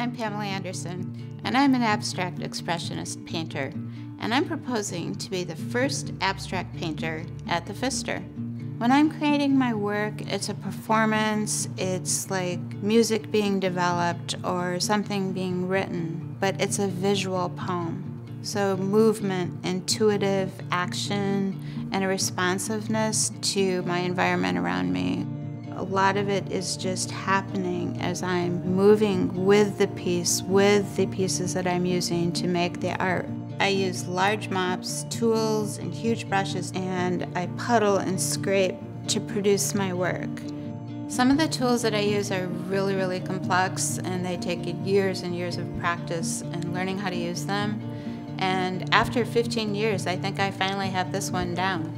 I'm Pamela Anderson, and I'm an abstract expressionist painter, and I'm proposing to be the first abstract painter at the Pfister. When I'm creating my work, it's a performance, it's like music being developed or something being written, but it's a visual poem. So, movement, intuitive action, and a responsiveness to my environment around me. A lot of it is just happening as I'm moving with the piece, with the pieces that I'm using to make the art. I use large mops, tools, and huge brushes, and I puddle and scrape to produce my work. Some of the tools that I use are really, really complex, and they take years and years of practice and learning how to use them. And after 15 years, I think I finally have this one down.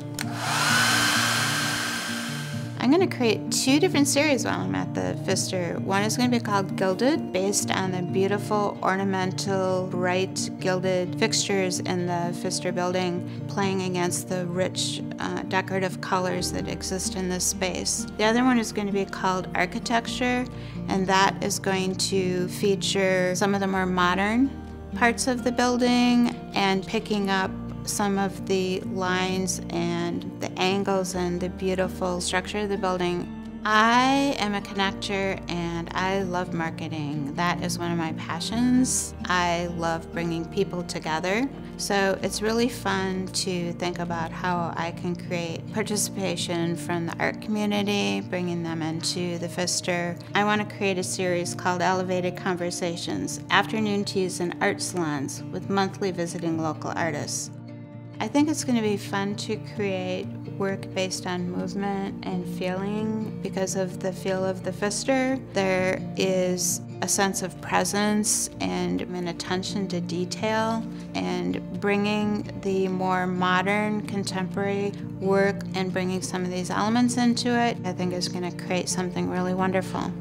I'm going to create two different series while I'm at the Pfister. One is going to be called Gilded, based on the beautiful ornamental, bright gilded fixtures in the Pfister building, playing against the rich uh, decorative colors that exist in this space. The other one is going to be called Architecture, and that is going to feature some of the more modern parts of the building and picking up some of the lines and the angles and the beautiful structure of the building. I am a connector and I love marketing. That is one of my passions. I love bringing people together. So it's really fun to think about how I can create participation from the art community, bringing them into the Pfister. I want to create a series called Elevated Conversations Afternoon Teas in Art Salons with monthly visiting local artists. I think it's going to be fun to create work based on movement and feeling because of the feel of the Pfister. There is a sense of presence and an attention to detail and bringing the more modern contemporary work and bringing some of these elements into it I think is going to create something really wonderful.